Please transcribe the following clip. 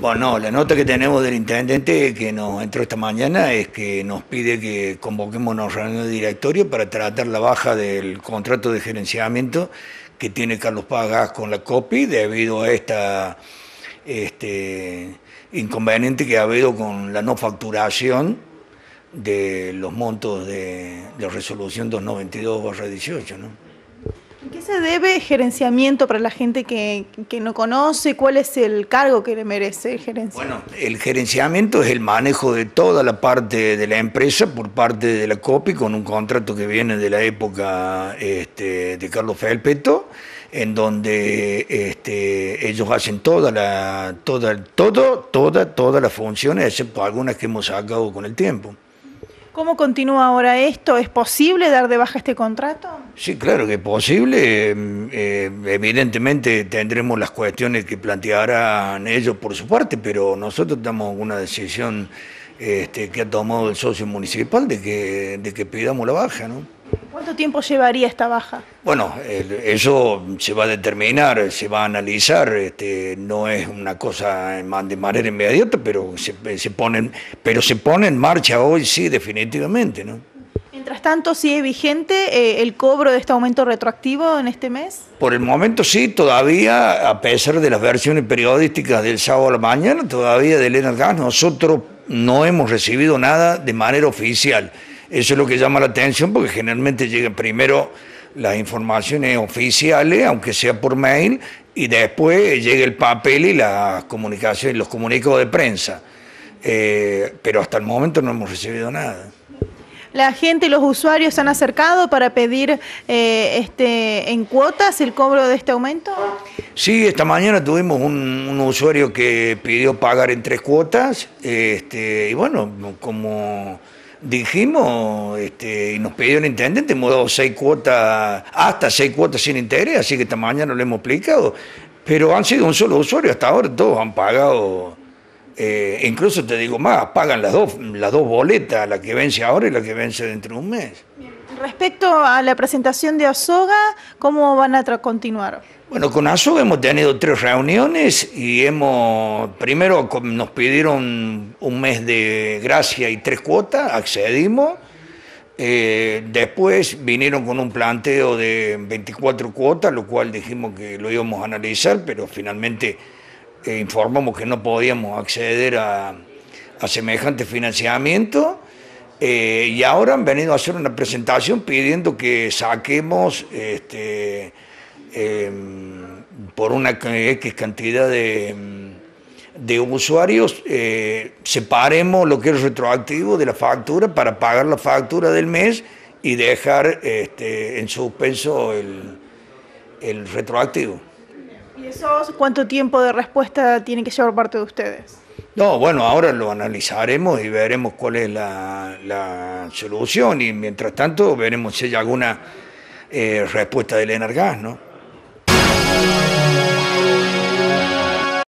Bueno, la nota que tenemos del intendente que nos entró esta mañana es que nos pide que convoquemos una reunión de directorio para tratar la baja del contrato de gerenciamiento que tiene Carlos Pagas con la COPI debido a esta este, inconveniente que ha habido con la no facturación de los montos de la resolución 292-18. ¿no? ¿Qué se debe gerenciamiento para la gente que, no conoce? ¿Cuál es el cargo que le merece el gerenciamiento? Bueno, el gerenciamiento es el manejo de toda la parte de la empresa por parte de la COPI con un contrato que viene de la época este, de Carlos Felpeto, en donde este, ellos hacen toda la, toda, todo, toda, todas las funciones, excepto algunas que hemos sacado con el tiempo. ¿Cómo continúa ahora esto? ¿Es posible dar de baja este contrato? Sí, claro que es posible. Mm, eh, evidentemente tendremos las cuestiones que plantearán ellos por su parte, pero nosotros damos una decisión este, que ha tomado el socio municipal de que, de que pidamos la baja, ¿no? ¿Cuánto tiempo llevaría esta baja? Bueno, eso se va a determinar, se va a analizar, este, no es una cosa de manera inmediata, pero se, se, pone, pero se pone en marcha hoy sí, definitivamente, ¿no? Mientras tanto, ¿sigue vigente eh, el cobro de este aumento retroactivo en este mes? Por el momento sí, todavía, a pesar de las versiones periodísticas del sábado a la mañana, todavía de Elena Gas, nosotros no hemos recibido nada de manera oficial. Eso es lo que llama la atención porque generalmente llegan primero las informaciones oficiales, aunque sea por mail, y después llega el papel y las comunicaciones, los comunicados de prensa. Eh, pero hasta el momento no hemos recibido nada. La gente y los usuarios se han acercado para pedir eh, este, en cuotas el cobro de este aumento. Sí, esta mañana tuvimos un, usuario que pidió pagar en tres cuotas, este, y bueno, como dijimos este, y nos pidió el intendente, hemos dado seis cuotas, hasta seis cuotas sin interés, así que esta mañana lo hemos explicado, pero han sido un solo usuario, hasta ahora todos han pagado, eh, incluso te digo más, pagan las dos, las dos boletas, la que vence ahora y la que vence dentro de un mes. Respecto a la presentación de Azoga, ¿cómo van a continuar? Bueno, con ASOG hemos tenido tres reuniones y hemos, primero nos pidieron un mes de gracia y tres cuotas, accedimos. Eh, después vinieron con un planteo de 24 cuotas, lo cual dijimos que lo íbamos a analizar, pero finalmente eh, informamos que no podíamos acceder a, semejante financiamiento. Eh, y ahora han venido a hacer una presentación pidiendo que saquemos este, Em, por una X cantidad de, de usuarios, eh, separemos lo que es retroactivo de la factura para pagar la factura del mes y dejar este, en suspenso el, el retroactivo. ¿Y eso cuánto tiempo de respuesta tiene que llevar parte de ustedes? No, bueno, ahora lo analizaremos y veremos cuál es la, la solución y mientras tanto veremos si hay alguna eh, respuesta del Energas, ¿no?